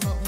xưa